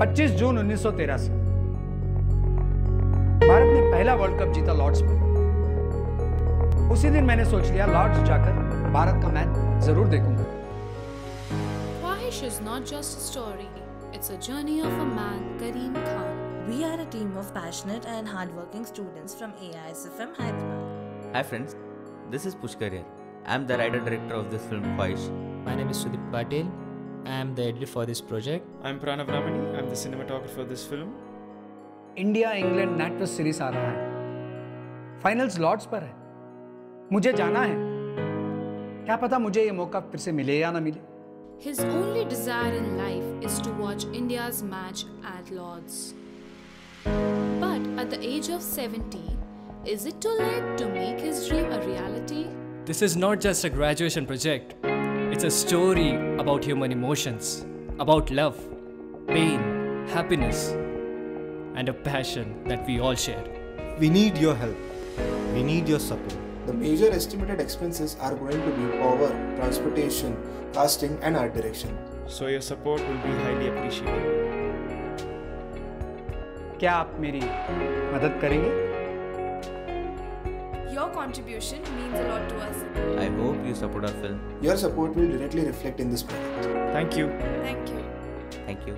25 जून 1913 भारत ने पहला world cup जीता लॉर्ड्स में उसी दिन मैंने सोच लिया लॉर्ड्स जाकर भारत का मैच ज़रूर देखूँगा Khwahish is not just a story, it's a journey of a man, Kareem Khan. We are a team of passionate and hardworking students from AISFM Hyderabad. Hi friends, this is Pushkar here. I am the writer director of this film Khwaish. My name is Sudip Patel. I am the editor for this project. I'm Pranav Ramani. I'm the cinematographer of this film. India England network series आ रहा है finals Lord's पर है मुझे जाना है क्या पता मुझे ये मौका फिर से मिले या ना मिले His only desire in life is to watch India's match at Lord's. But at the age of 70, is it too late to make his dream a reality? This is not just a graduation project, it's a story about human emotions, about love, pain, happiness, and a passion that we all share. We need your help. We need your support. The major estimated expenses are going to be power, transportation, casting, and art direction. So your support will be highly appreciated. क्या आप मेरी मदद करेंगे Your contribution means a lot to us. I hope you support our film. Your support will directly reflect in this project. Thank you. Thank you. Thank you.